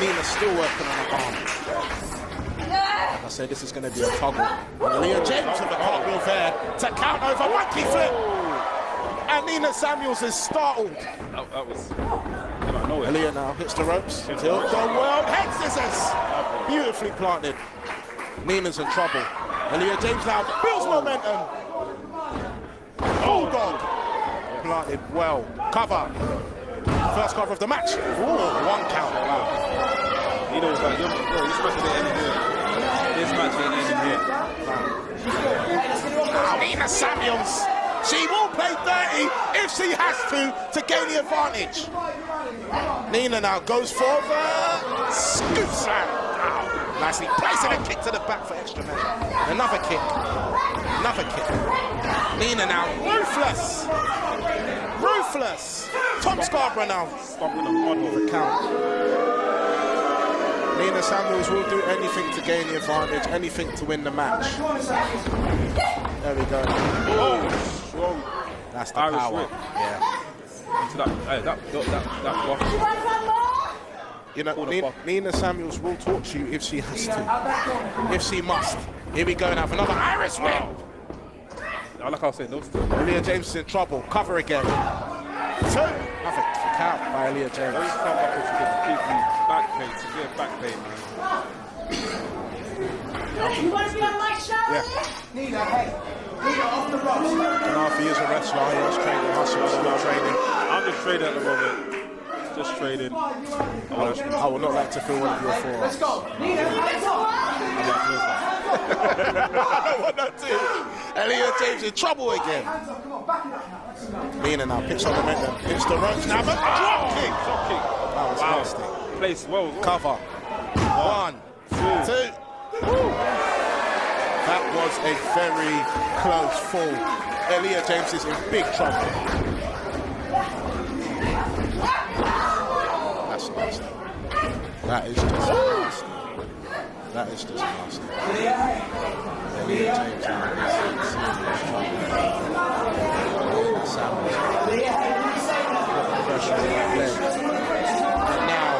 Nina's still working on her arm. Like I said, this is going to be a toggle. And Leah James with the cartwheel there to count over monkey flip. And Nina Samuels is startled. That, that was. I don't know it. Aleah now hits the ropes. Tilt-a-whirl. Head scissors. Beautifully planted. Nina's in trouble. Aleah James now builds momentum. Bulldog. Planted well. Cover. First cover of the match. Ooh, one count. Wow. He knows that. Yo, bro, this match ain't ending here. This match ain't ending here. Nina Samuels. She will play dirty if she has to to gain the advantage. Nina now goes forward. Scoop slam. Ow. Nicely placing a kick to the back for extra measure. Another kick. Another kick. Nina now ruthless. Ruthless. Tom Scarborough now. Stomping the mud hole. The count. Nina Samuels will do anything to gain the advantage, anything to win the match. There we go. Oh, strong. That's the Irish power. whip. Yeah. Into that, hey, that, that, that, that buff. You know, Pull Nina, buff. Nina Samuels will torture you if she has to, if she must. Here we go now for another Irish whip. Oh. I like how I said those two. Leah James is in trouble. Cover again. Two. Have a kick out by Leah Those James. come up with the people back pain, severe back pain, man. You want to be on my show? Yeah. Nina, hey. Nina, off the ropes. And after he is a wrestler, he was training muscles, still training. I'm just trading at the moment. Just trading. I want I would not like to feel one of your forearms. Let's go. Nina, hands up. I don't want that too. Elliot James in trouble again. Hands up, come on, back it up now. Let's go. Nina now picks on the momentum, hits the ropes now, but drop kick. Drop kick. That was Wow. nasty. Place well. well. Cover. One, two. Woo. That was a very close fall. Elliot James is in big trouble. That's nasty. That is just nasty. That is just nasty. Elliot James now is in serious trouble. Elliot the pressure on that leg. And now,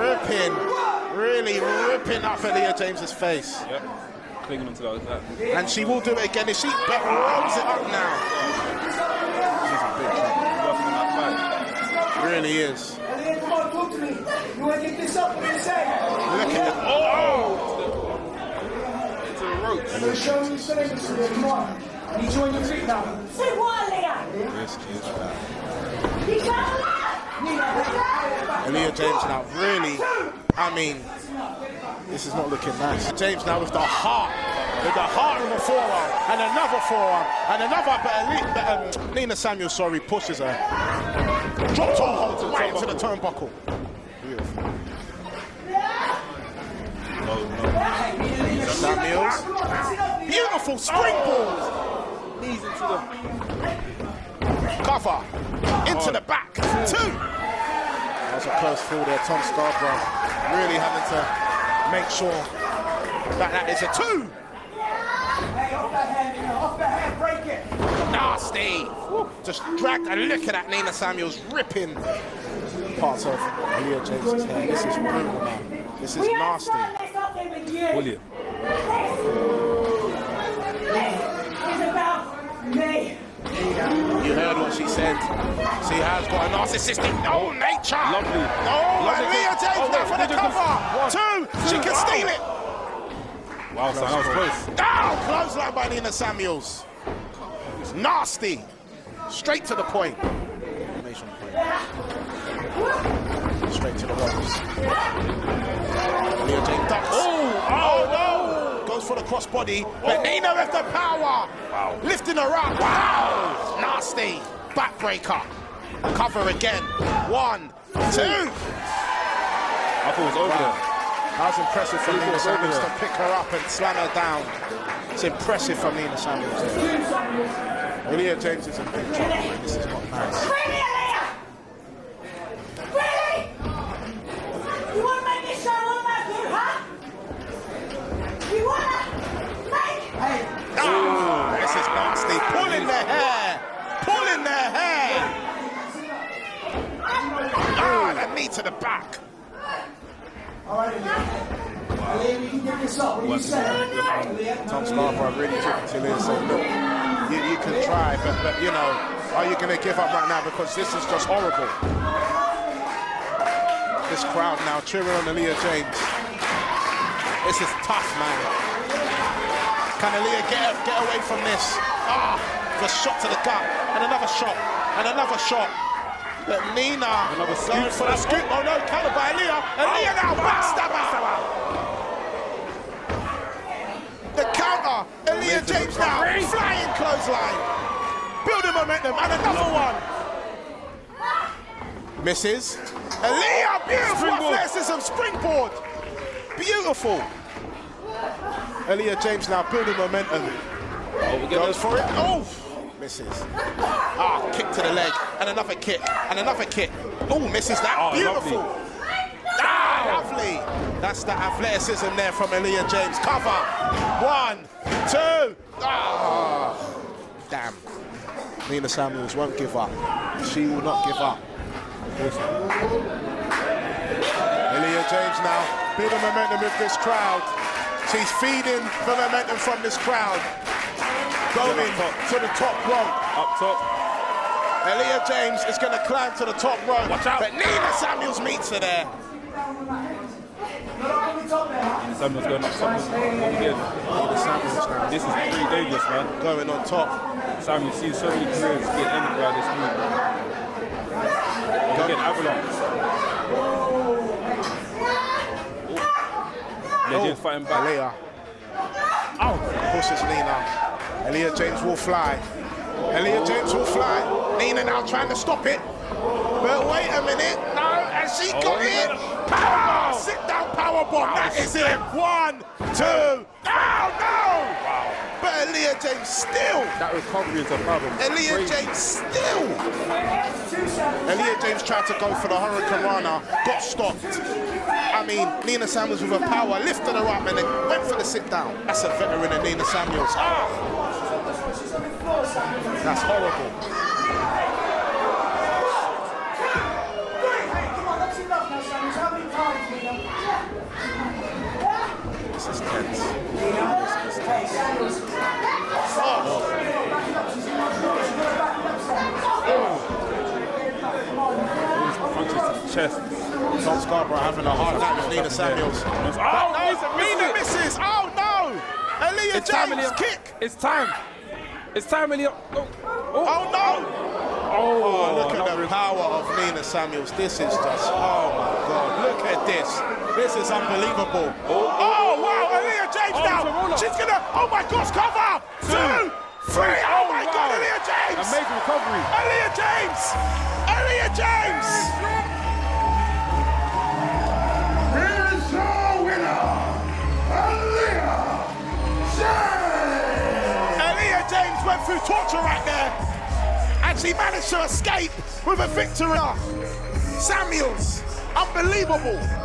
ripping, ripping, really ripping up Elliot James's face. Yep. Clinging onto that. that. And she will do it again. If she but rolls it up now. She's in big trouble. Working on that fight. Really is. Elliot, come on, talk to me. You want to give this up? What do you say? Look at it. Oh! Into the ropes. So show me some Elliot, come on. I need you on your feet now. Say what, Leah? This is bad. You can't laugh. Nina, James now really, I mean, this is not looking nice. James now with the heart, with the heart of a forearm, and another forearm, and another, but, Ali- but um, Nina Samuel, sorry, pushes her. Drop toe holds right into the turnbuckle. Beautiful. No, no. Samuels, beautiful springboard. Knees into the. Cover, into the back, two. That's a close fall there, Tom Scarborough. Really having to make sure that that is a two. hey, off that hand. Off that hand, break it. Nasty. Just dragged and look at that Nina Samuels ripping parts of Leah James's hair. This is brutal, man. This is nasty. Done this something with you. William. This is about me. You heard what she said. She has got a narcissistic no oh, nature. Lovely. Lovely. and Leah James Oh, wait, for the did you just- cover. One, Two. She can Oh. steal it. Wow, son, that was close. Down. Clothesline by Nina Samuels. It's Nasty. Straight to the point. Point. Straight to the ropes. Leah James ducks. Oh, oh no! Goes for the crossbody. But Nina with the power. Wow. Lifting her up. Wow. Nasty. Backbreaker. Cover again. One, two. I thought it was over there. That was impressive from Look Nina Samuels to pick her up and slam her down. It's impressive from Nina Samuels. Leah James is in big trouble. This is not nice. Really, Leah? Really? You want to make this show all about you, huh? You want to make Oh, this is nasty. Pulling their hair. Pulling their hair. Ah, the knee to the back. All right, Aleah, we can give this up. What do you Once say? Tom Scarborough really took it to Lee and said, look, you, you can try, but, but you know, are you going to give up right now? Because this is just horrible. This crowd now cheering on Aleah James. This is tough, man. Can Aleah get, get away from this? Ah, the shot to the gut, and another shot, and another shot. But Nina Another going for the scoop. Oh no, counter by Aleah. Aleah now, backstabber. The counter, Aleah James now, flying clothesline. Building momentum, and another one. Misses. Aleah, beautiful athleticism, springboard. Beautiful. Aleah James now building momentum. Oh, Goes for it. Oh, misses. Ah, kick to the leg, and another kick, and another kick. Oh, misses that. Oh, Beautiful. lovely. Ah, lovely. That's the athleticism there from Aleah James. Cover. One, two. Ah, damn. Nina Samuels won't give up. She will not give up. Aleah James now building momentum with this crowd. She's feeding the momentum from this crowd. Going to the top rope. Up top. Aleah James is going to climb to the top rope. Watch out. But Nina Samuels meets her there. Samuel's going up top. What we? Nina Samuels now This is pretty dangerous, man. going on top. Samuel, you've seen so many careers get ended by this move. Again, Avalon. Legend oh. fighting back. Aleah. Oh, pushes Nina. Aleah James will fly. Aleah James will fly. Nina now trying to stop it. But wait a minute. No, and she oh, got yeah. it. Power! Sit down power bomb. That is it. One, two. Oh, no! But Aleah James still. That recovery is a problem. Aleah Crazy. James still. Aleah James tried to go for the Hurricanrana, got stopped. I mean, Nina Samuels with her power lifted her up and then went for the sit down. That's a veteran of Nina Samuels. Ah! That's horrible. Come on, that's enough now, Samuels. How many times, Nina? This is tense. Chest. Tom Scarborough having a hard time with Nina Samuels. Oh, no, miss Nina it. misses. Oh no! Aleah It's James Aleah. kick. It's time. It's time, Aleah. Oh, oh, Oh no! oh, Oh, look at another- the power of Nina Samuels. This is just, oh my God. Look at this. This is unbelievable. Oh, oh wow. Aleah James Oh, now. it's. She's going to, oh my gosh, cover. Two, three. Oh my God, oh, oh, wow. Aleah James. Amazing recovery. Aleah James. Aleah James. Through torture right there. And she managed to escape with a victory. Samuels, unbelievable.